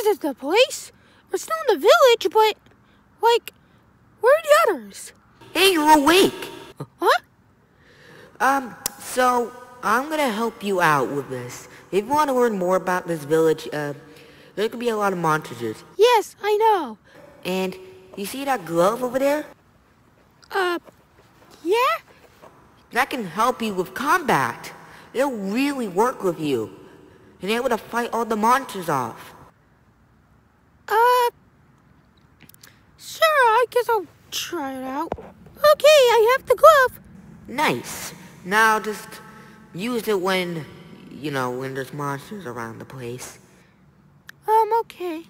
Isn't the place. We're still in the village, but, like, where are the others? Hey, you're awake. What? Um, so I'm gonna help you out with this. If you want to learn more about this village, uh, there could be a lot of monsters. Yes, I know. And you see that glove over there? Uh, yeah? That can help you with combat. It'll really work with you. And able to fight all the monsters off. Uh, sure, I guess I'll try it out. Okay, I have the glove. Nice. Now just use it when, you know, when there's monsters around the place. Um, okay.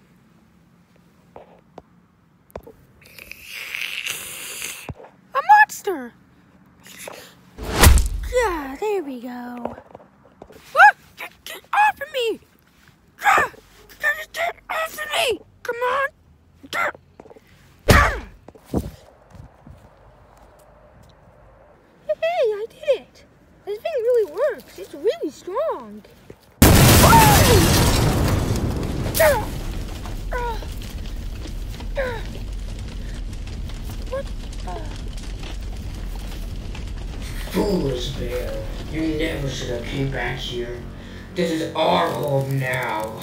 A monster! Yeah, there we go. Ah, get, get off of me! Ah, get, get off of me! Come on! Get- Ah! Hey, I did it! This thing really works. It's really strong. What? Foolish bear, you never should have came back here. This is our home now.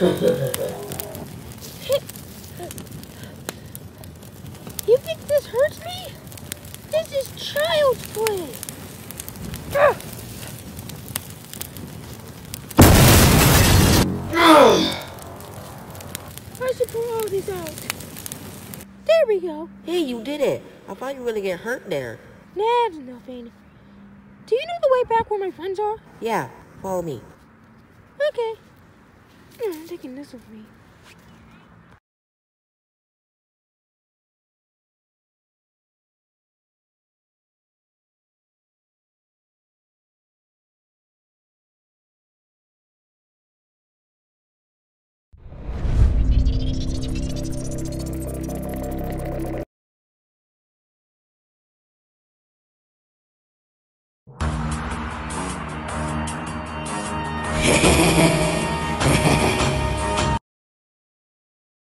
You think this hurts me? This is child's play. I should pull all these out. There we go. Hey, you did it. I thought you were really get hurt there. Nah, it's nothing. Do you know the way back where my friends are? Yeah, follow me. Okay. I'm taking this with me. Hehehehe